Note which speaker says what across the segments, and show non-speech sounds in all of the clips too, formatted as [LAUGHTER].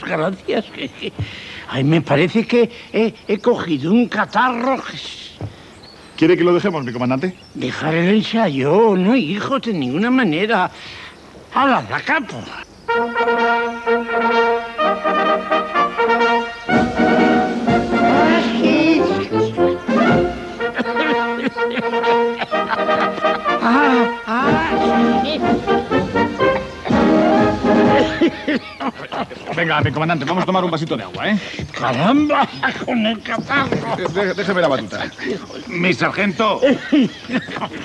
Speaker 1: gracias, hijos, gracias. que- que- Ay, me parece que he, he cogido un catarro.
Speaker 2: ¿Quiere que lo dejemos, mi comandante?
Speaker 1: Dejar el ensayo, no, hijo, de ninguna manera. A la capo.
Speaker 2: Venga, mi comandante, vamos a tomar un vasito de agua, ¿eh?
Speaker 1: Caramba, con el catarro.
Speaker 2: Dé- Déjeme la batuta.
Speaker 3: Mi sargento.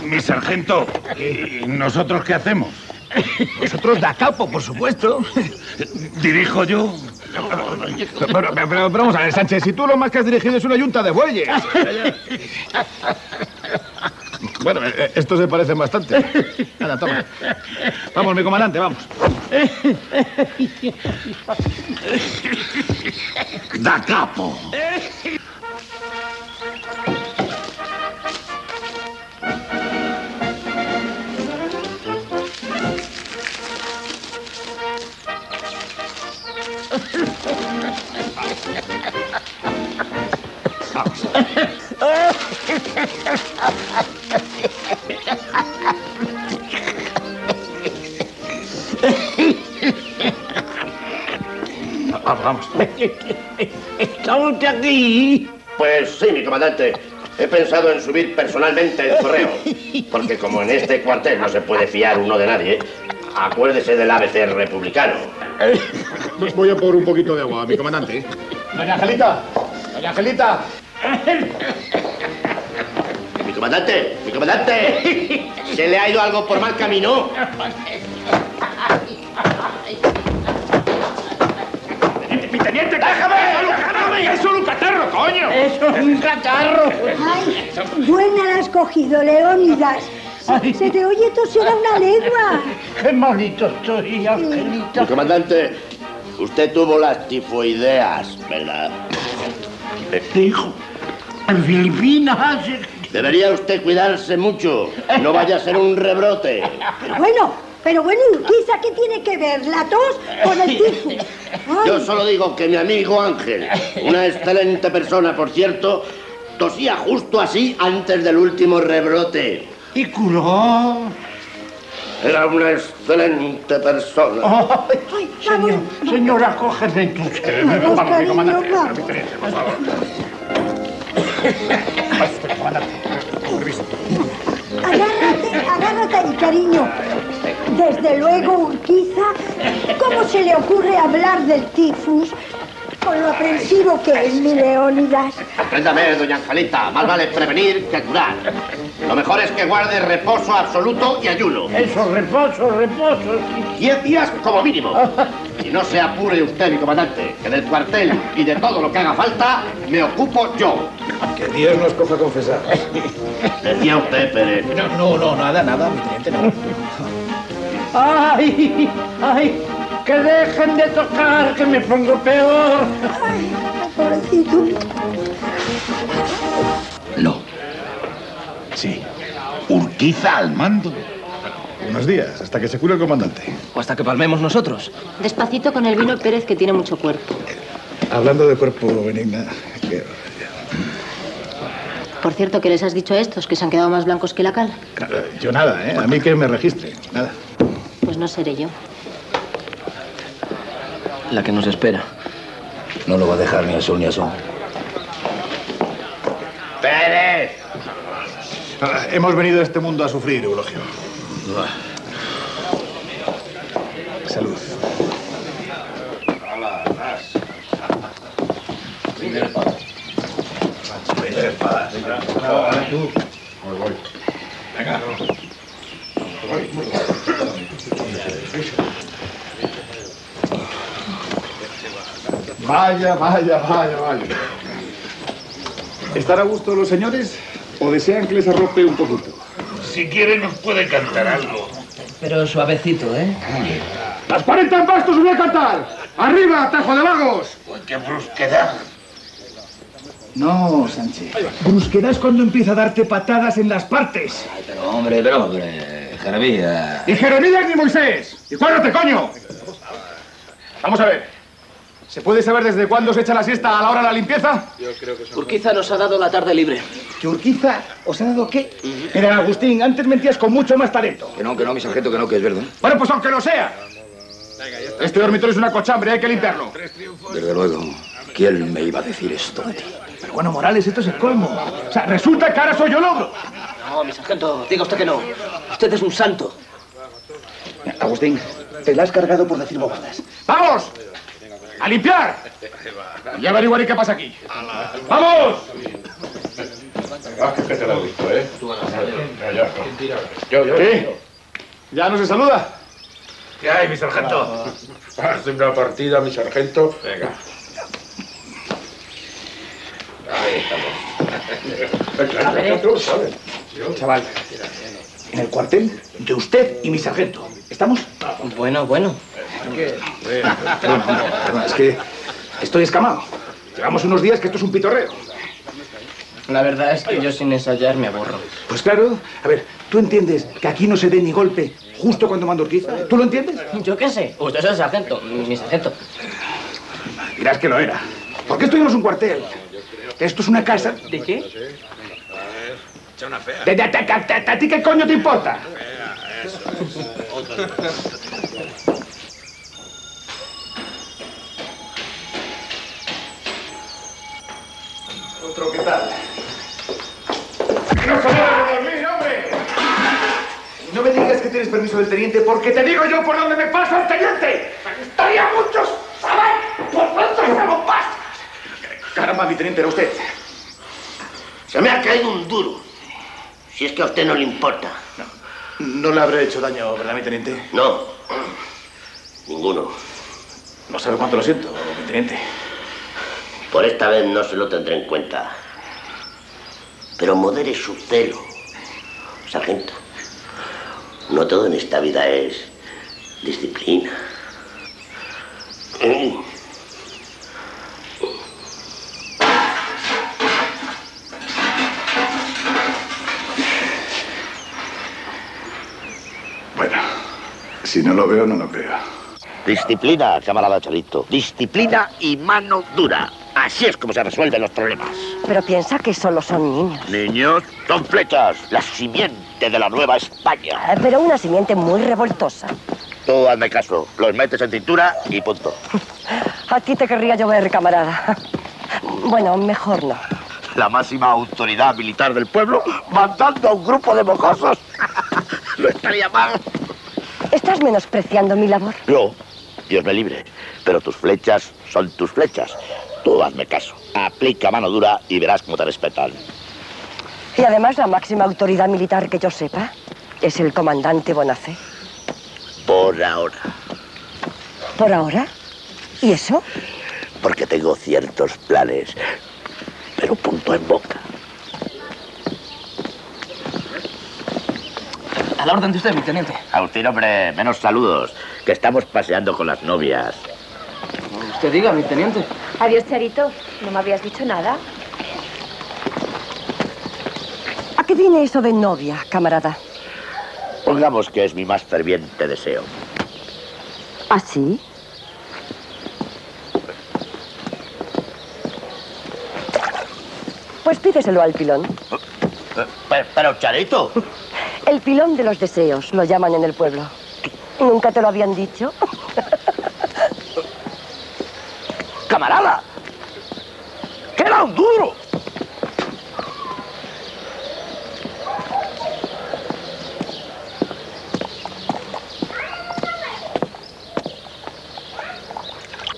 Speaker 3: Mi sargento. ¿Y nosotros qué hacemos?
Speaker 4: Nosotros da capo, por supuesto.
Speaker 3: ¿Dirijo yo?
Speaker 2: Pero, pero- pero- pero vamos a ver, Sánchez, si tú lo más que has dirigido es una yunta de bueyes. Bueno, eh, eh, estos se parecen bastante. [LAUGHS] Anda, toma. Vamos, mi comandante, vamos. [LAUGHS]
Speaker 3: Da capo. [LAUGHS]
Speaker 2: Vamos. [LAUGHS]
Speaker 1: ¿Está usted aquí?
Speaker 5: Pues sí, mi comandante. He pensado en subir personalmente el correo. Porque como en este cuartel no se puede fiar uno de nadie, acuérdese del ABC republicano.
Speaker 2: Voy a por un poquito de agua, mi comandante. Doña Angelita, doña Angelita.
Speaker 5: Mi comandante, mi comandante. ¿Se le ha ido algo por mal camino? [LAUGHS]
Speaker 3: teniente, déjame! ¡Déjame! ¡Es solo un catarro, coño!
Speaker 1: Eso es un catarro.
Speaker 6: ¡Ay! Buena la has cogido, Leónidas. Se, se te oye toser a una legua.
Speaker 1: Qué malito estoy, Angelita.
Speaker 5: Comandante, usted tuvo las tifoideas, ¿verdad?
Speaker 1: Hijo, en Filipinas.
Speaker 5: Debería usted cuidarse mucho. No vaya a ser un rebrote.
Speaker 6: Bueno, pero bueno, Urquiza, ¿qué tiene que ver la tos con el [LAUGHS] tifo? Ay,
Speaker 5: Yo solo digo que mi amigo Ángel, una excelente persona, por cierto, tosía justo así antes del último rebrote.
Speaker 1: Y curó.
Speaker 5: Era una excelente persona.
Speaker 1: Ay, señor, señora, cógeme en tus
Speaker 6: Vamos, cariño, vamos. Agárrate, agárrate ahí, cariño. Desde luego, Urquiza, ¿cómo se le ocurre hablar del tifus con lo aprensivo que es mi Leónidas?
Speaker 5: Apréndame, doña Angelita. Más vale prevenir que curar. Lo mejor es que guarde reposo absoluto y ayuno.
Speaker 1: Eso, reposo, reposo.
Speaker 5: Diez días como mínimo. [LAUGHS] Y no se apure usted, mi comandante, que del cuartel y de todo lo que haga falta me ocupo yo.
Speaker 2: Que Dios nos coja confesar.
Speaker 5: Decía usted, Pérez.
Speaker 2: No, no, no, nada, nada, mi teniente, no.
Speaker 1: Ay, ay, que dejen de tocar, que me pongo peor.
Speaker 6: Ay, pobrecito.
Speaker 7: No. Sí. Urquiza al mando.
Speaker 2: Unos días, hasta que se cure el comandante.
Speaker 8: O hasta que palmemos nosotros.
Speaker 9: Despacito con el vino Pérez que tiene mucho cuerpo.
Speaker 2: Hablando de cuerpo benigna, que-
Speaker 9: Por cierto, ¿qué les has dicho a estos que se han quedado más blancos que la cal?
Speaker 2: yo nada, ¿eh? A mí que me registre, nada.
Speaker 9: Pues no seré yo.
Speaker 8: La que nos espera.
Speaker 7: No lo va a dejar ni a sol ni a sol.
Speaker 5: ¡Pérez!
Speaker 2: Ah, Hemos venido a este mundo a sufrir, Eulogio. Salud. Vaya, vaya, vaya, vaya. ¿Están a gusto los señores o desean que les arrope un poquito?
Speaker 3: Si quiere nos puede cantar algo.
Speaker 8: Pero suavecito, ¿eh?
Speaker 2: ¡Las 40 en bastos os voy a cantar! ¡Arriba, tajo de vagos!
Speaker 3: Pues qué brusquedad.
Speaker 7: No, Sánchez. Brusquedad es cuando empieza a darte patadas en las partes.
Speaker 10: Pero hombre, pero hombre, Jeremías.
Speaker 2: ¡Ni Jeremías ni Moisés! ¡Y cuádrate, coño! Vamos a ver. ¿Se puede saber desde cuándo se echa la siesta a la hora de la limpieza?
Speaker 8: Urquiza nos ha dado la tarde libre.
Speaker 7: ¿Que Urquiza os ha dado qué? Mira, Agustín, antes mentías con mucho más talento.
Speaker 10: Que no, que no, mi sargento, que no, que es verdad.
Speaker 2: Bueno, pues aunque lo sea. Este dormitorio es una cochambre, hay que limpiarlo.
Speaker 10: Desde luego. ¿Quién me iba a decir esto de ti?
Speaker 7: Pero bueno, Morales, esto es el colmo.
Speaker 2: O sea, resulta que ahora soy yo logro.
Speaker 8: No, mi sargento, diga usted que no. Usted es un santo.
Speaker 7: Agustín, te la has cargado por decir bobadas.
Speaker 2: ¡Vamos! ¡A limpiar! Y averiguaré qué pasa aquí. ¡Vamos!
Speaker 3: Ah, que te lo he visto, ¿eh?
Speaker 2: Yo, yo. ¿Qué? ¿Ya no se saluda?
Speaker 3: ¿Qué hay, mi sargento? Hace una partida, mi sargento. Venga.
Speaker 7: Chaval, en el cuartel de usted y mi sargento. ¿Estamos?
Speaker 8: Bueno, bueno.
Speaker 7: Perdona, es que estoy escamado. Llevamos unos días que esto es un pitorreo.
Speaker 8: La verdad es que yo sin ensayar me aburro.
Speaker 7: Pues claro, a ver, ¿tú entiendes que aquí no se dé ni golpe justo cuando mando Urquiza? ¿Tú lo entiendes?
Speaker 8: Yo qué sé. Usted es el sargento, mi sargento.
Speaker 7: Dirás que lo era. ¿Por qué esto no es un cuartel? Esto es una casa.
Speaker 8: ¿De qué?
Speaker 2: ¿De, de- de- de- de- ¿A ti qué coño te importa? Otro, ¿qué tal? ¡No se dormir, hombre! No me digas que tienes permiso del teniente porque te digo yo por dónde me pasa el teniente. Me gustaría mucho saber por dónde se lo pasa. Caramba, mi teniente, era usted.
Speaker 5: Se me ha caído un duro. Si es que a usted no le importa.
Speaker 2: No le habré hecho daño, ¿verdad, mi teniente?
Speaker 5: No. Ninguno.
Speaker 2: No sabe cuánto lo siento, mi teniente.
Speaker 5: Por esta vez no se lo tendré en cuenta. Pero modere su celo, sargento. No todo en esta vida es disciplina. Mm.
Speaker 2: Si no lo veo, no lo creo.
Speaker 5: Disciplina, camarada Chalito. Disciplina y mano dura. Así es como se resuelven los problemas.
Speaker 11: Pero piensa que solo son niños.
Speaker 5: Niños, son flechas, la simiente de la Nueva España.
Speaker 11: Eh, Pero una simiente muy revoltosa.
Speaker 5: Tú hazme caso, los metes en cintura y punto. [LAUGHS]
Speaker 11: A ti te querría llover, camarada. Bueno, mejor no.
Speaker 5: La máxima autoridad militar del pueblo mandando a un grupo de mocosos. [LAUGHS] no estaría mal.
Speaker 11: ¿Estás menospreciando mi labor?
Speaker 5: Yo, Dios me libre, pero tus flechas son tus flechas. Tú hazme caso. Aplica mano dura y verás cómo te respetan.
Speaker 11: Y además la máxima autoridad militar que yo sepa es el comandante Bonacé.
Speaker 5: Por ahora.
Speaker 11: ¿Por ahora? ¿Y eso?
Speaker 5: Porque tengo ciertos planes, pero punto en boca.
Speaker 12: A la orden de usted, mi teniente.
Speaker 5: Agustín, hombre, menos saludos, que estamos paseando con las novias.
Speaker 12: Usted diga, mi teniente.
Speaker 13: Adiós, Charito. ¿No me habías dicho nada?
Speaker 11: ¿A qué viene eso de novia, camarada?
Speaker 5: Pongamos que es mi más ferviente deseo.
Speaker 11: ¿Ah, sí? Pues pídeselo al pilón.
Speaker 5: Pero, pero, Charito, [LAUGHS]
Speaker 11: El pilón de los deseos, lo llaman en el pueblo. ¿Nunca te lo habían dicho? [LAUGHS]
Speaker 5: camarada, que era un duro.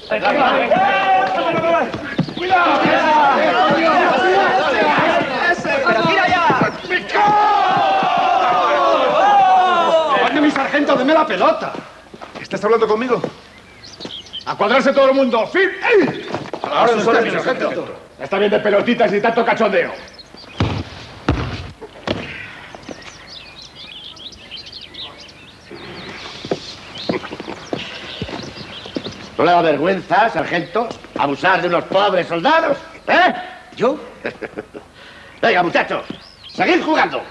Speaker 14: ¡Pero tira ya!
Speaker 2: ¡Coño, mi sargento, deme la pelota! ¿Estás hablando conmigo?
Speaker 14: ¡A cuadrarse todo el mundo! ¡Fin! ¡Ey!
Speaker 2: Ahora no mi sargento.
Speaker 14: Está bien de pelotitas y tanto cachondeo.
Speaker 5: ¿No le da vergüenza, sargento, abusar de unos pobres soldados? ¿Eh?
Speaker 2: ¿Yo? [LAUGHS]
Speaker 5: Venga, muchachos, seguid jugando.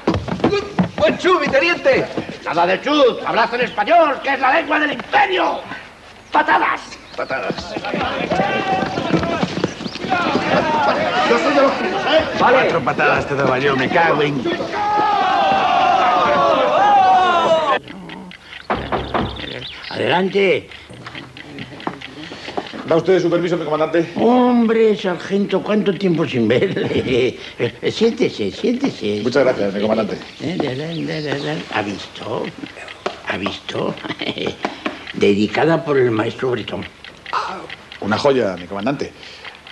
Speaker 2: ¡Buen chu, mi teniente!
Speaker 5: Nada de chut, hablas en español, que es la lengua del imperio. ¡Patadas!
Speaker 2: Patadas.
Speaker 5: Yo soy de los tuyos, ¿eh?
Speaker 2: Cuatro patadas te daba yo, me cago en...
Speaker 1: Adelante.
Speaker 2: ¿Da usted su permiso, mi comandante?
Speaker 1: Hombre, sargento, ¿cuánto tiempo sin verle? [LAUGHS] Siéntese, siéntese.
Speaker 2: Muchas gracias, mi comandante.
Speaker 1: Eh. ¿Ha visto? ¿Ha visto? [LAUGHS] Dedicada por el maestro Bretón.
Speaker 2: Una joya, mi comandante.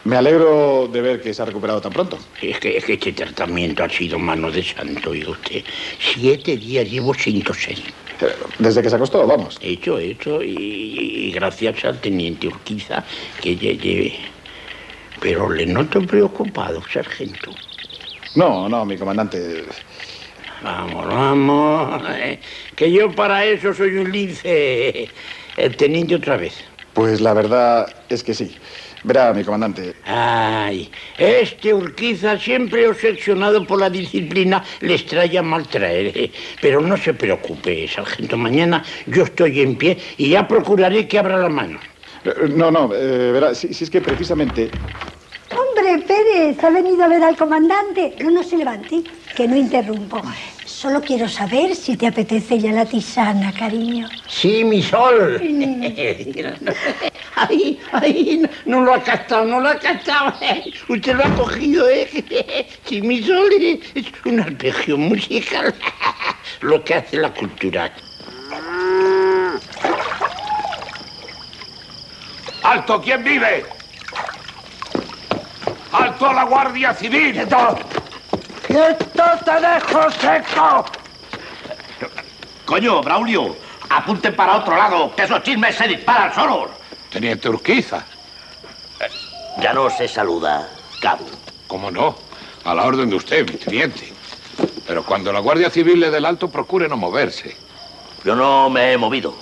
Speaker 2: Me alegro de ver que se ha recuperado tan pronto.
Speaker 1: Es que, es que este tratamiento ha sido mano de santo, y usted. Siete días llevo sin toser.
Speaker 2: Eh, Desde que se acostó, vamos.
Speaker 1: Hecho, hecho, y, y gracias al teniente Urquiza que lle- lleve. Pero le noto preocupado, sargento.
Speaker 2: No, no, mi comandante.
Speaker 1: Vamos, vamos. eh, Que yo para eso soy un lince. El teniente otra vez.
Speaker 2: Pues la verdad es que sí. Verá, mi comandante.
Speaker 1: Ay, este Urquiza, siempre obsesionado por la disciplina, les trae a mal traer. eh. Pero no se preocupe, sargento. Mañana yo estoy en pie y ya procuraré que abra la mano.
Speaker 2: Eh, No, no, eh, verá, si, si es que precisamente.
Speaker 6: Hombre, Pérez, ha venido a ver al comandante. No, no se levante, que no interrumpo. Solo quiero saber si te apetece ya la tisana, cariño.
Speaker 1: Sí, mi sol. Ay, [LAUGHS] ay, no, no lo ha captado, no lo ha captado. Usted lo ha cogido, ¿eh? [LAUGHS] Sí, mi sol es un arpegio musical. [LAUGHS] Lo que hace la cultura.
Speaker 14: ¡Alto! ¿Quién vive? ¡Alto a la Guardia Civil! ¡Quieto!
Speaker 1: ¡Quieto te dejo seco!
Speaker 5: Coño, Braulio, apunten para otro lado, que esos chismes se disparan solos.
Speaker 14: Teniente Urquiza.
Speaker 5: Ya no se saluda, cabo.
Speaker 14: ¿Cómo no? A la orden de usted, mi teniente. Pero cuando la Guardia Civil le dé el alto, procure no moverse.
Speaker 5: Yo no me he movido.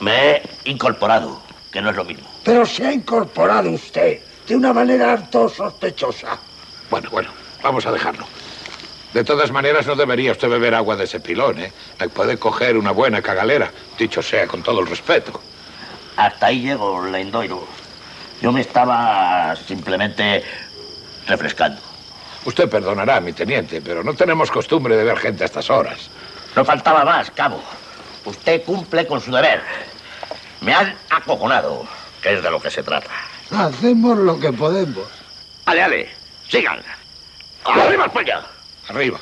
Speaker 5: Me he incorporado, que no es lo mismo.
Speaker 1: Pero se ha incorporado usted de una manera harto sospechosa.
Speaker 14: Bueno, bueno, vamos a dejarlo. De todas maneras, no debería usted beber agua de ese pilón, ¿eh? Me puede coger una buena cagalera, dicho sea con todo el respeto.
Speaker 5: Hasta ahí llego, Lendoiro. Yo me estaba simplemente refrescando.
Speaker 3: Usted perdonará, mi teniente, pero no tenemos costumbre de ver gente a estas horas.
Speaker 5: No faltaba más, cabo. Usted cumple con su deber. Me han acojonado, que es de lo que se trata.
Speaker 15: Hacemos lo que podemos.
Speaker 5: Ale, ale, sigan. ¡Arriba España!
Speaker 3: Arriba.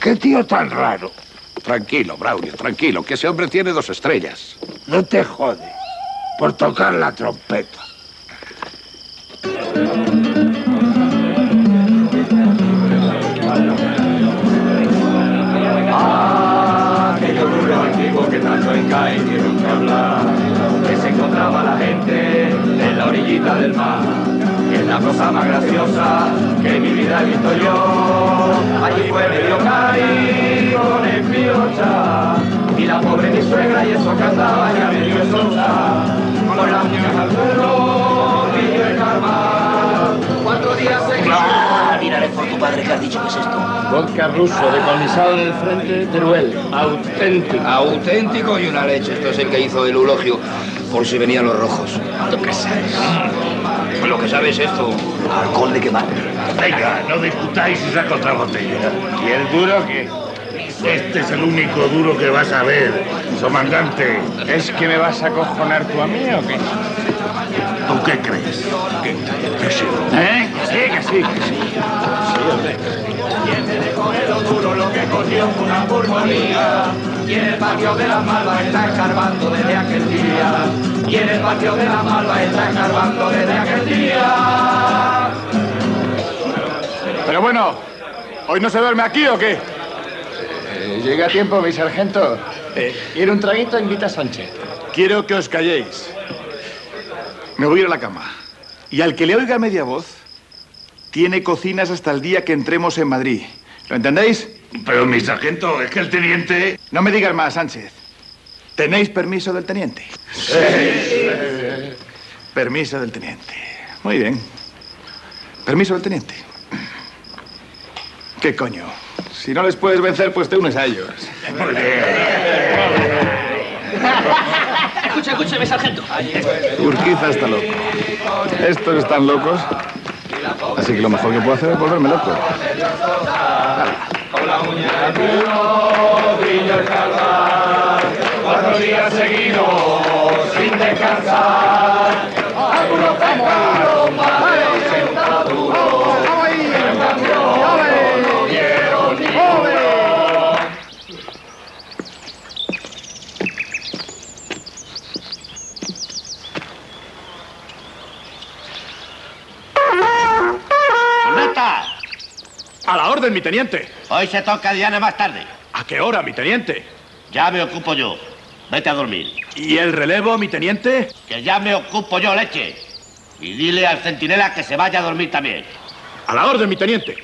Speaker 15: ¿Qué tío tan raro?
Speaker 3: Tranquilo, Braulio, tranquilo, que ese hombre tiene dos estrellas.
Speaker 15: No te jode. Por tocar la trompeta.
Speaker 16: Aquello duro antiguo que tanto en dieron que hablar, orillita del mar, que es la cosa más graciosa que en mi vida he visto yo. Allí fue medio Cádiz con el piocha, y la pobre mi suegra y eso que andaba ya medio sosa, con las piernas al suelo, pillo el carnaval, cuatro días seguidos.
Speaker 5: Ah, miraré por tu padre que has dicho que es esto.
Speaker 10: Vodka ruso, decomisado en el frente, Teruel. Auténtico.
Speaker 15: Auténtico y una leche. Esto es el que hizo el eulogio por si venían los rojos.
Speaker 3: ¿Tú qué sabes?
Speaker 15: Pues lo que sabes esto. Alcohol de quemar.
Speaker 3: Venga, no discutáis y saca otra botella. ¿Y el duro qué? Este es el único duro que vas a ver, comandante.
Speaker 10: ¿Es que me vas a cojonar tú a mí o qué?
Speaker 3: ¿Tú qué crees? ¿Que, que sí?
Speaker 10: ¿Eh? Que sí, que sí, que sí.
Speaker 16: Tiene de coger lo duro lo que cogió una pulmonía. Y en el patio de la malva está escarbando desde aquel día. Y en el patio de la malva está escarbando desde aquel día.
Speaker 10: Pero bueno, ¿hoy no se duerme aquí o qué? Eh, llega a tiempo, mi sargento. Eh, ¿Quiere un traguito? Invita a Sánchez.
Speaker 2: Quiero que os calléis. Me voy a ir a la cama. Y al que le oiga media voz, tiene cocinas hasta el día que entremos en Madrid. ¿Lo entendéis?
Speaker 3: Pero, mi sargento, es que el teniente...
Speaker 2: No me digas más, Sánchez. ¿Tenéis permiso del teniente? Permiso del teniente. Muy bien. Permiso del teniente. ¿Qué coño? Si no les puedes vencer, pues te unes a ellos.
Speaker 3: Muy bien.
Speaker 5: Escucha, escúcheme, sargento.
Speaker 2: Urquiza está loco. Estos están locos. Así que lo mejor que puedo hacer es volverme loco.
Speaker 16: Con la uña días seguidos sin descansar. Algunos pecaron más de sentar duro. Pero en cambio no dieron ni uno.
Speaker 5: ¡Corneta!
Speaker 2: A la orden, mi teniente.
Speaker 5: Hoy se toca Diana más tarde.
Speaker 2: ¿A qué hora, mi teniente?
Speaker 5: Ya me ocupo yo. Vete a dormir.
Speaker 2: ¿Y el relevo, mi teniente?
Speaker 5: Que ya me ocupo yo, leche. Y dile al centinela que se vaya a dormir también.
Speaker 2: A la orden, mi teniente.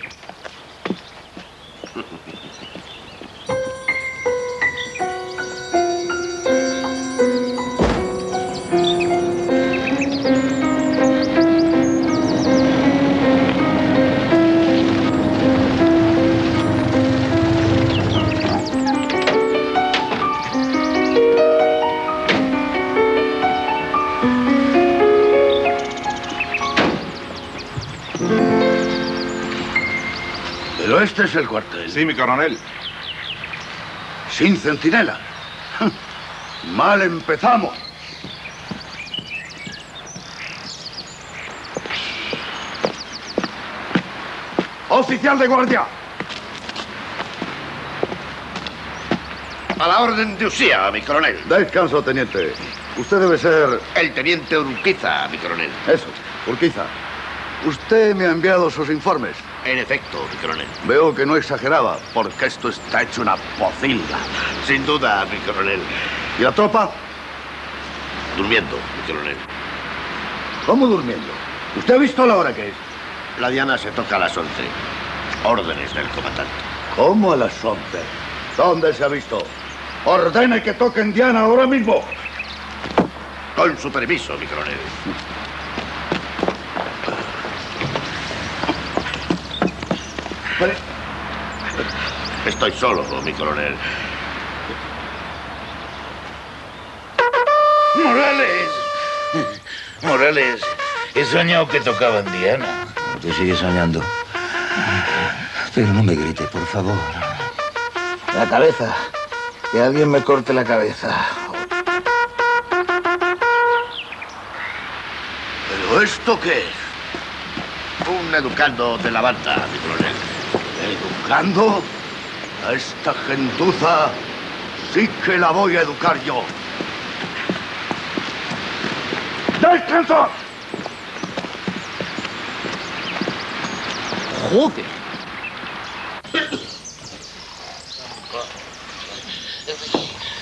Speaker 15: Este es el cuartel.
Speaker 3: Sí, mi coronel.
Speaker 15: Sin centinela. Mal empezamos.
Speaker 2: Oficial de guardia.
Speaker 5: A la orden de Usía, mi coronel.
Speaker 15: Descanso, teniente. Usted debe ser...
Speaker 5: El teniente Urquiza, mi coronel.
Speaker 15: Eso, Urquiza. Usted me ha enviado sus informes.
Speaker 5: En efecto, mi coronel.
Speaker 15: Veo que no exageraba, porque esto está hecho una pocilga.
Speaker 5: Sin duda, mi coronel.
Speaker 15: ¿Y la tropa?
Speaker 5: Durmiendo, mi coronel.
Speaker 15: ¿Cómo durmiendo? ¿Usted ha visto la hora que es?
Speaker 5: La diana se toca a las 11. Órdenes del comandante.
Speaker 15: ¿Cómo a las 11? ¿Dónde se ha visto? Ordene que toquen Diana ahora mismo.
Speaker 5: Con su permiso, mi coronel. [LAUGHS] Estoy solo, mi coronel.
Speaker 3: Morales. Morales, he soñado que tocaban Diana.
Speaker 10: Usted sigue soñando. Pero no me grite, por favor.
Speaker 3: La cabeza. Que alguien me corte la cabeza.
Speaker 15: ¿Pero esto qué es? Un educando de la banda, mi coronel. ¿Educando? A esta gentuza sí que la voy a educar yo. ¡Descanso!
Speaker 3: Joder.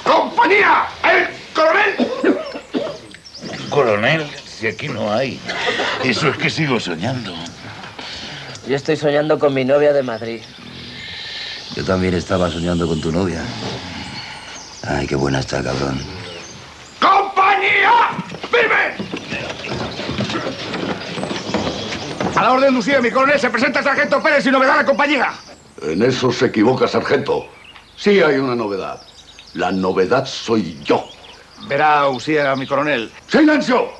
Speaker 14: ¡Compañía! ¡El coronel!
Speaker 3: Coronel, si aquí no hay. Eso es que sigo soñando.
Speaker 8: Yo estoy soñando con mi novia de Madrid.
Speaker 10: Yo también estaba soñando con tu novia. Ay, qué buena está, cabrón.
Speaker 14: ¡Compañía! ¡Firme! A la orden, Lucía, mi coronel, se presenta el sargento Pérez y novedad a la compañía.
Speaker 15: En eso se equivoca, sargento. Sí hay una novedad. La novedad soy yo.
Speaker 2: Verá, Usía, mi coronel.
Speaker 15: ¡Silencio!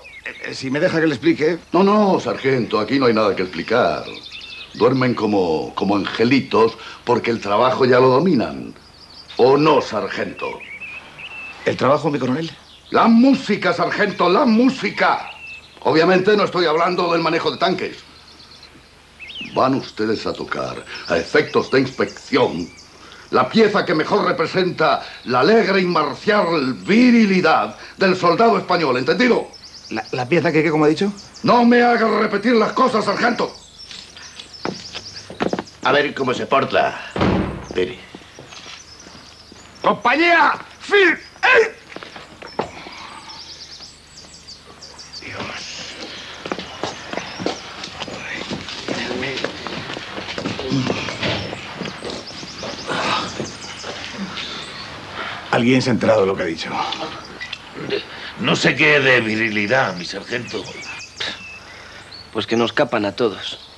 Speaker 2: Eh, si me deja que le explique.
Speaker 15: No, no, sargento, aquí no hay nada que explicar. Duermen como, como angelitos porque el trabajo ya lo dominan. ¿O no, sargento?
Speaker 2: ¿El trabajo, mi coronel?
Speaker 15: La música, sargento, la música. Obviamente no estoy hablando del manejo de tanques. Van ustedes a tocar, a efectos de inspección, la pieza que mejor representa la alegre y marcial virilidad del soldado español, ¿entendido?
Speaker 2: ¿La, la pieza que, que, como ha dicho?
Speaker 15: No me haga repetir las cosas, sargento.
Speaker 5: A ver cómo se porta. Pere.
Speaker 14: ¡Compañía! ¡Fir! ¡Eh!
Speaker 2: Alguien se ha enterado de lo que ha dicho.
Speaker 3: No sé qué de virilidad, mi sargento.
Speaker 8: Pues que nos capan a todos.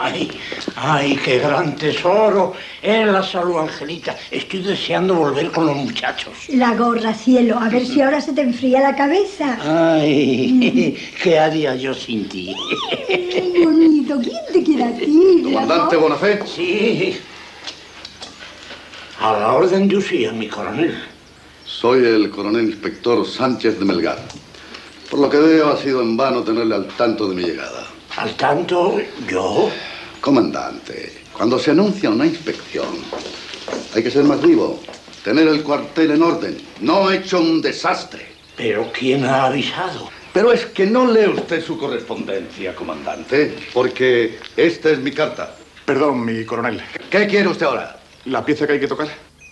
Speaker 1: Ay, ay, qué gran tesoro. Es la salud, Angelita. Estoy deseando volver con los muchachos.
Speaker 6: La gorra, cielo. A ver si ahora se te enfría la cabeza.
Speaker 1: Ay, [LAUGHS] ¿qué haría yo sin ti?
Speaker 6: Qué bonito. ¿Quién te quiere a ti?
Speaker 15: ¿Comandante Bonafé?
Speaker 1: Sí. A la orden de Usía, mi coronel.
Speaker 15: Soy el coronel inspector Sánchez de Melgar. Por lo que veo, ha sido en vano tenerle al tanto de mi llegada.
Speaker 1: ¿Al tanto yo?
Speaker 15: Comandante, cuando se anuncia una inspección, hay que ser más vivo. Tener el cuartel en orden, no hecho un desastre.
Speaker 1: ¿Pero quién ha avisado?
Speaker 15: Pero es que no lee usted su correspondencia, comandante, porque esta es mi carta.
Speaker 2: Perdón, mi coronel.
Speaker 15: ¿Qué quiere usted ahora?
Speaker 2: ¿La pieza que hay que tocar?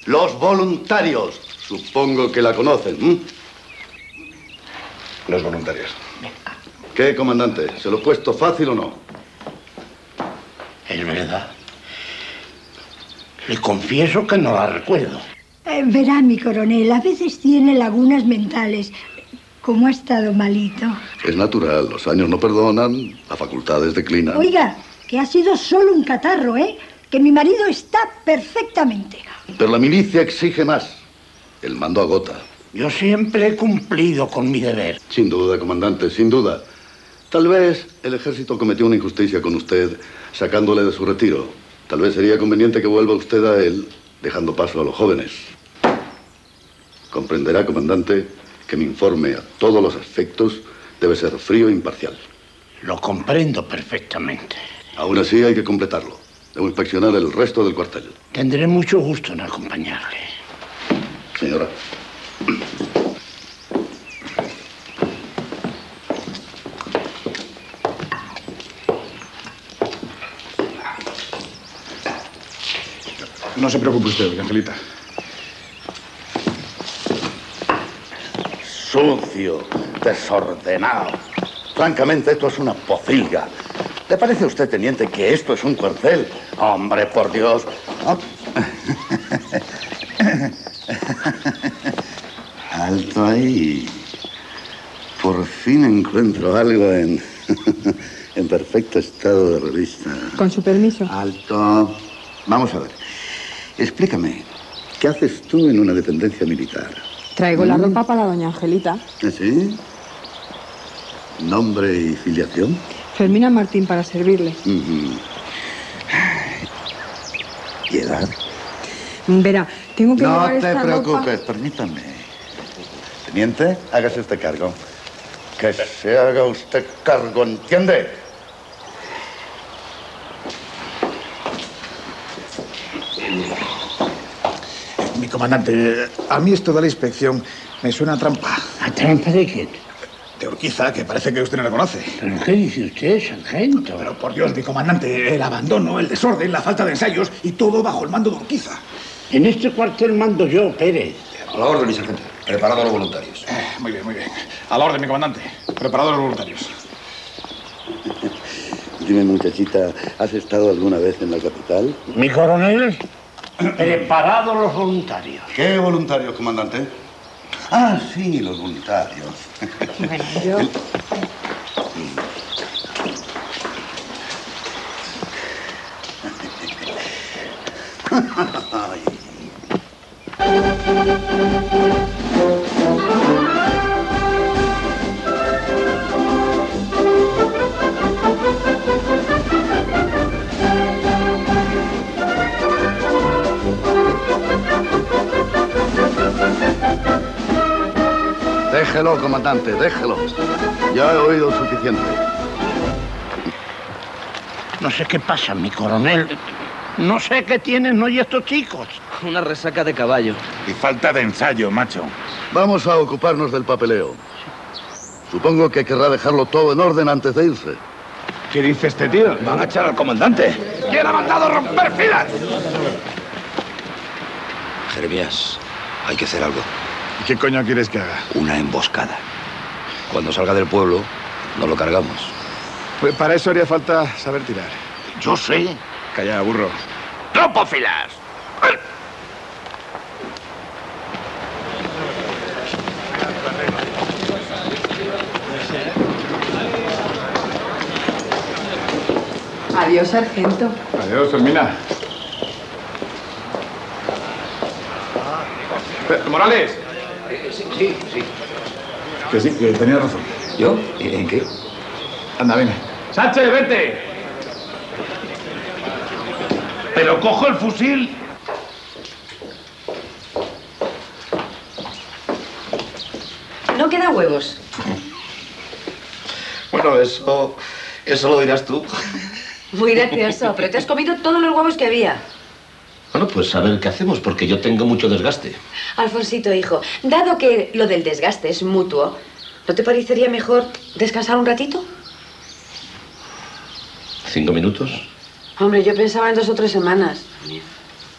Speaker 15: Los voluntarios. Supongo que la conocen. ¿m?
Speaker 2: Los voluntarios.
Speaker 15: ¿Qué, comandante? ¿Se lo he puesto fácil o no?
Speaker 1: Es verdad. Le confieso que no la recuerdo.
Speaker 6: Eh, verá, mi coronel, a veces tiene lagunas mentales. ¿Cómo ha estado malito?
Speaker 15: Es natural, los años no perdonan, las facultades declinan.
Speaker 6: Oiga, que ha sido solo un catarro, ¿eh? Que mi marido está perfectamente.
Speaker 15: Pero la milicia exige más. El mando agota.
Speaker 1: Yo siempre he cumplido con mi deber.
Speaker 15: Sin duda, comandante, sin duda. Tal vez el ejército cometió una injusticia con usted sacándole de su retiro. Tal vez sería conveniente que vuelva usted a él, dejando paso a los jóvenes. Comprenderá, comandante, que mi informe a todos los efectos debe ser frío e imparcial.
Speaker 1: Lo comprendo perfectamente.
Speaker 15: Aún así hay que completarlo. Debo inspeccionar el resto del cuartel.
Speaker 1: Tendré mucho gusto en acompañarle.
Speaker 15: Señora.
Speaker 2: No se preocupe usted, Angelita.
Speaker 15: Sucio, desordenado. Francamente, esto es una pocilga. ¿Le parece a usted, teniente, que esto es un cuartel? Hombre, por Dios. [LAUGHS] Alto ahí. Por fin encuentro algo en, [LAUGHS] en perfecto estado de revista.
Speaker 17: Con su permiso.
Speaker 15: Alto. Vamos a ver. Explícame. ¿Qué haces tú en una dependencia militar?
Speaker 17: Traigo la
Speaker 15: ¿Mm?
Speaker 17: ropa para doña Angelita.
Speaker 15: ¿Ah, ¿Sí? ¿Nombre y filiación?
Speaker 17: Fermina Martín para servirle.
Speaker 15: Ujú. ¿Y edad?
Speaker 17: Verá, tengo que
Speaker 15: No te
Speaker 17: esta
Speaker 15: preocupes, permítame. Teniente, hágase este cargo. Que se haga usted cargo, ¿entiende?
Speaker 2: Mi comandante, a mí esto de la inspección me suena a trampa.
Speaker 1: ¿A trampa de quién?
Speaker 2: De Urquiza, que parece que usted no la conoce.
Speaker 1: ¿Pero qué dice usted, sargento?
Speaker 2: Pero por Dios, mi comandante, el abandono, el desorden, la falta de ensayos y todo bajo el mando de Urquiza.
Speaker 1: En este cuartel mando yo, Pérez.
Speaker 10: A la orden, mi sargento. Preparado a los voluntarios.
Speaker 2: Eh, muy bien, muy bien. A la orden, mi comandante. Preparado los voluntarios. [LAUGHS]
Speaker 15: Dime, muchachita, ¿has estado alguna vez en la capital?
Speaker 1: Mi coronel, [CLEARS THROAT] preparado los voluntarios.
Speaker 15: ¿Qué voluntarios, comandante? Ah, sí, los voluntarios.
Speaker 17: Bueno, [LAUGHS] yo... [LAUGHS]
Speaker 15: Déjelo, comandante, déjelo. Ya he oído suficiente.
Speaker 1: No sé qué pasa, mi coronel. No sé qué tienen hoy estos chicos.
Speaker 8: Una resaca de caballo.
Speaker 3: Y falta de ensayo, macho.
Speaker 15: Vamos a ocuparnos del papeleo. Supongo que querrá dejarlo todo en orden antes de irse.
Speaker 2: ¿Qué dice este tío?
Speaker 14: Van a echar al comandante. ¿Quién ha mandado a romper filas?
Speaker 10: Jeremías, hay que hacer algo.
Speaker 2: ¿Y qué coño quieres que haga?
Speaker 10: Una emboscada. Cuando salga del pueblo, no lo cargamos.
Speaker 2: Pues para eso haría falta saber tirar.
Speaker 3: Yo sé.
Speaker 2: Calla, burro.
Speaker 14: ¡Rompo filas!
Speaker 17: Adiós, sargento.
Speaker 2: Adiós, Fermina. Eh, Morales.
Speaker 10: Sí, sí, sí.
Speaker 2: Que sí, que tenía razón.
Speaker 10: ¿Yo? ¿En qué?
Speaker 2: Anda, venga.
Speaker 3: Sánchez, vete. Pero cojo el fusil.
Speaker 18: No queda huevos. [LAUGHS]
Speaker 14: Bueno, eso. Eso lo dirás tú. [LAUGHS]
Speaker 18: Muy gracioso, pero te has comido todos los huevos que había.
Speaker 14: Bueno, pues a ver qué hacemos, porque yo tengo mucho desgaste.
Speaker 18: Alfonsito, hijo, dado que lo del desgaste es mutuo, ¿no te parecería mejor descansar un ratito?
Speaker 14: ¿Cinco minutos?
Speaker 18: Hombre, yo pensaba en dos o tres semanas.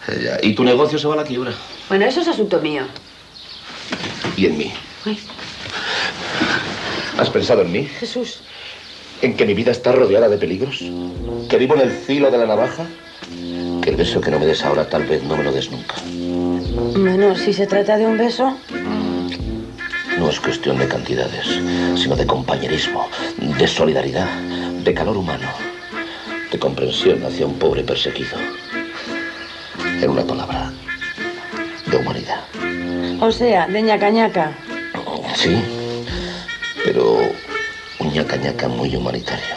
Speaker 14: Ya. Y tu negocio se va a la quiebra.
Speaker 18: Bueno, eso es asunto mío.
Speaker 14: Y en mí. ¿Has pensado en mí?
Speaker 18: Jesús.
Speaker 14: ¿En que mi vida está rodeada de peligros? ¿Que vivo en el filo de la navaja? Que el beso que no me des ahora tal vez no me lo des nunca.
Speaker 18: Bueno, si se trata de un beso,
Speaker 14: No es cuestión de cantidades, sino de compañerismo, de solidaridad, de calor humano, de comprensión hacia un pobre perseguido. En una palabra, de humanidad.
Speaker 18: o sea, de ñaca ñaca.
Speaker 14: Sí, pero un ñaca ñaca muy humanitario.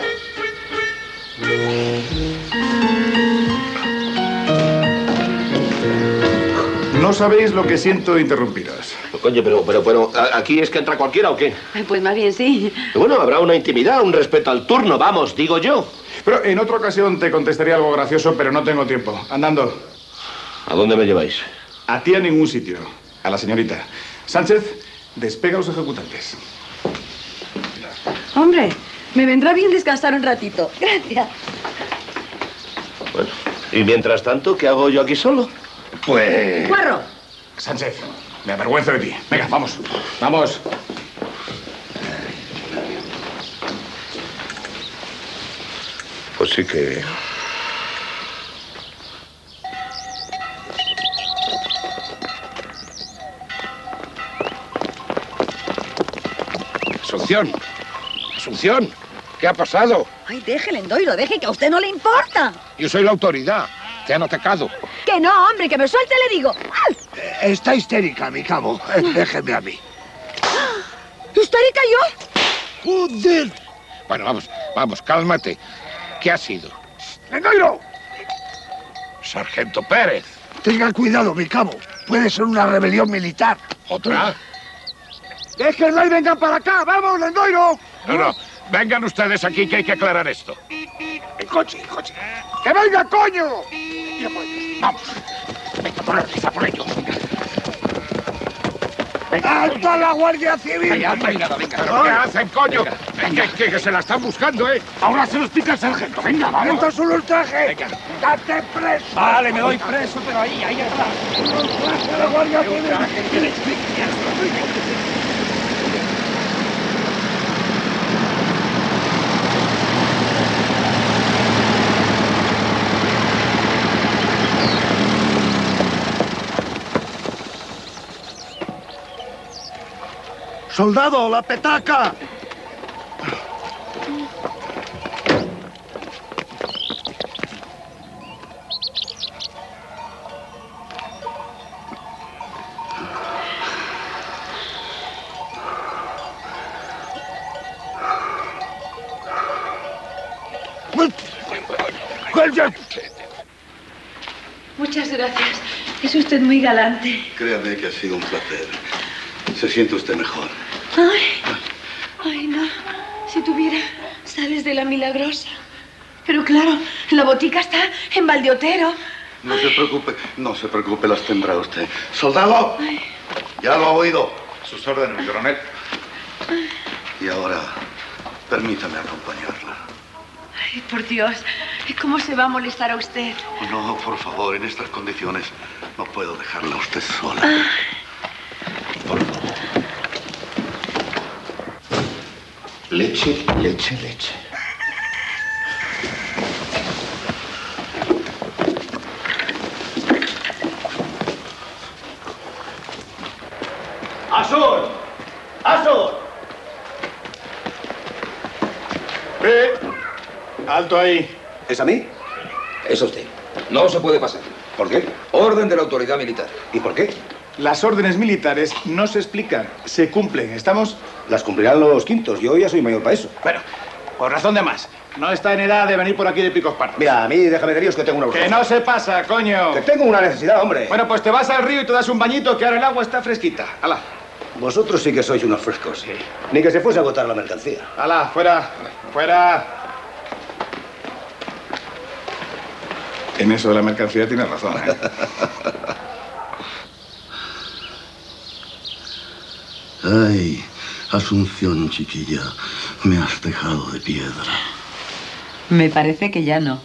Speaker 2: No sabéis lo que siento de interrumpiros.
Speaker 14: Coño, pero, pero, pero, ¿a- ¿aquí es que entra cualquiera o qué?
Speaker 18: Pues más bien sí.
Speaker 14: Bueno, habrá una intimidad, un respeto al turno, vamos, digo yo.
Speaker 2: Pero en otra ocasión te contestaría algo gracioso, pero no tengo tiempo. Andando.
Speaker 14: ¿A dónde me lleváis?
Speaker 2: A ti a ningún sitio. A la señorita. Sánchez, despega a los ejecutantes.
Speaker 18: Hombre, me vendrá bien descansar un ratito. Gracias.
Speaker 14: Bueno, y mientras tanto, ¿qué hago yo aquí solo?
Speaker 2: Pues...
Speaker 18: Guarro.
Speaker 2: Sánchez, me avergüenzo de ti. Venga, vamos. Vamos.
Speaker 14: Pues sí que...
Speaker 3: Asunción. Asunción. ¿Qué ha pasado?
Speaker 6: Ay, déjele, Endoiro, deje que a usted no le importa.
Speaker 3: Yo soy la autoridad. Te han atacado.
Speaker 6: Que no, hombre, que me suelte, le digo. ¡Ay!
Speaker 3: Está histérica, mi cabo. Eh, Déjeme a mí.
Speaker 6: ¿Histérica yo?
Speaker 3: ¡Joder! Bueno, vamos, vamos, cálmate. ¿Qué ha sido? ¡Lengoiro! Sargento Pérez. Tenga cuidado, mi cabo. Puede ser una rebelión militar. ¿Otra?
Speaker 14: Déjenlo y vengan para acá. ¡Vamos, Lendoiro!
Speaker 3: No, no. Vengan ustedes aquí que hay que aclarar esto.
Speaker 14: El coche, el coche. ¡Que venga, coño! Vamos. Venga, por ellos, por ellos.
Speaker 3: ¡Alto a la Guardia Civil!
Speaker 14: Venga, venga, venga.
Speaker 3: ¿Pero qué hacen, coño? Que, que- que se la están buscando, ¿eh?
Speaker 14: Ahora se lo explica el sargento. Venga, vamos.
Speaker 3: ¡Esto es un ultraje! ¡Date preso!
Speaker 14: Vale, me doy preso, pero ahí, ahí está.
Speaker 3: ¡Ultraje a la Guardia Civil!
Speaker 14: ¡Soldado, la petaca!
Speaker 18: Muchas gracias. Es usted muy galante.
Speaker 15: Créame que ha sido un placer. ¿Se siente usted mejor?
Speaker 18: Ay, ay, no. Si tuviera sales de la milagrosa. Pero claro, la botica está en Valdeotero.
Speaker 15: No se preocupe, no se preocupe, las tendrá usted. ¡Soldado! Ya lo ha oído. Sus órdenes, coronel. Y ahora, permítame acompañarla.
Speaker 18: Ay, por Dios, ¿cómo se va a molestar a usted?
Speaker 15: No, por favor, en estas condiciones no puedo dejarla a usted sola. Leche, leche, leche.
Speaker 14: ¡Azul! ¡Azul!
Speaker 2: ¡Eh! ¡Alto ahí!
Speaker 10: ¿Es a mí? Es a usted. No se puede pasar. ¿Por qué? Orden de la autoridad militar. ¿Y por qué?
Speaker 2: Las órdenes militares no se explican, se cumplen. ¿Estamos?
Speaker 10: Las cumplirán los quintos. Yo ya soy mayor para eso.
Speaker 2: Bueno, por razón de más. No está en edad de venir por aquí de picos pardos.
Speaker 10: Mira, a mí déjame de líos que tengo una
Speaker 2: Que
Speaker 10: urgencia.
Speaker 2: no se pasa, coño.
Speaker 10: Que tengo una necesidad, hombre.
Speaker 2: Bueno, pues te vas al río y te das un bañito que ahora el agua está fresquita. ¡Hala!
Speaker 10: Vosotros sí que sois unos frescos. Ni que se fuese a agotar la mercancía.
Speaker 2: ¡Hala! ¡Fuera! ¡Fuera! En eso de la mercancía tienes razón, ¿eh? [LAUGHS]
Speaker 15: Ay, Asunción, chiquilla, me has dejado de piedra.
Speaker 18: Me parece que ya no.